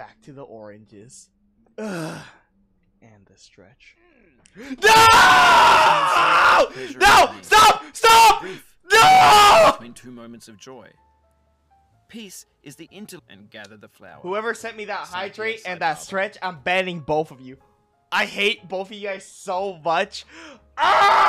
back to the oranges. Ugh. And the stretch. No! No! Stop! Stop! No! between two moments of joy. Peace is the inter and gather the flower. Whoever sent me that high hydrate and that stretch, I'm banning both of you. I hate both of you guys so much. Ah!